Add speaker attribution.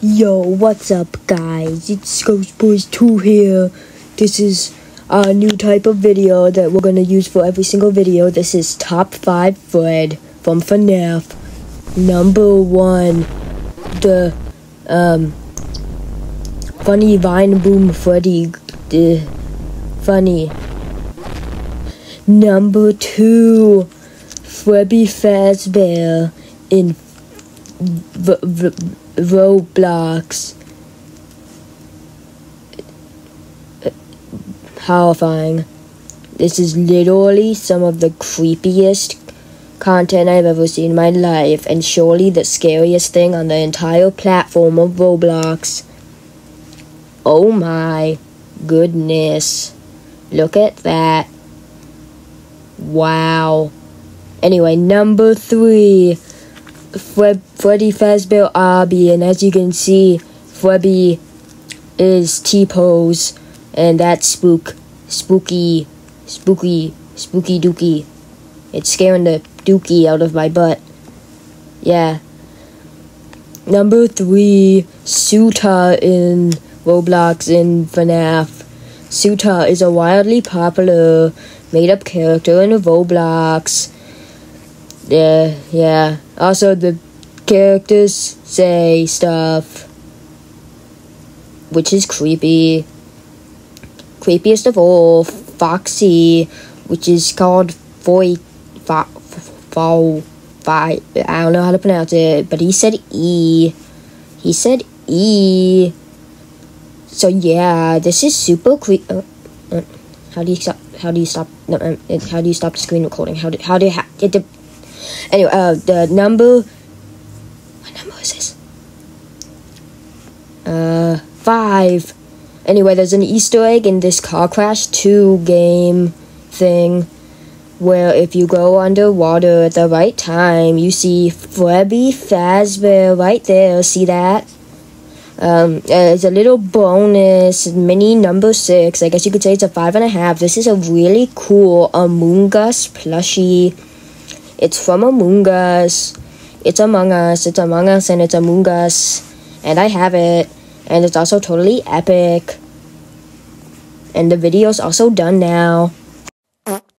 Speaker 1: Yo, what's up, guys? It's Ghost Boys 2 here. This is a new type of video that we're gonna use for every single video. This is Top 5 Fred from FNAF. Number 1, the, um, Funny Vine Boom Freddy, the, funny. Number 2, Freddy Fazbear in v- Roblox. Horrifying. This is literally some of the creepiest content I've ever seen in my life, and surely the scariest thing on the entire platform of Roblox. Oh my goodness. Look at that. Wow. Anyway, number three. Fred, Freddy Fazbear Obby, and as you can see, Freddy is T-pose, and that's spook, spooky, spooky, spooky dookie. It's scaring the dookie out of my butt. Yeah. Number three, Suta in Roblox in FNAF. Suta is a wildly popular made-up character in Roblox. Yeah, yeah. Also, the characters say stuff, which is creepy. Creepiest of all, Foxy, which is called Foy, Fo, Fo. I don't know how to pronounce it, but he said E. He said E. So yeah, this is super creepy. Uh, uh, how do you stop? How do you stop? No, um, how do you stop the screen recording? How do how do you ha- Anyway, uh, the number. What number is this? Uh, five. Anyway, there's an Easter egg in this Car Crash 2 game thing where if you go underwater at the right time, you see Freddy Fazbear right there. See that? Um, it's a little bonus mini number six. I guess you could say it's a five and a half. This is a really cool Among Us plushie. It's from Among Us. It's Among Us. It's Among Us and it's Among Us. And I have it. And it's also totally epic. And the video's also done now.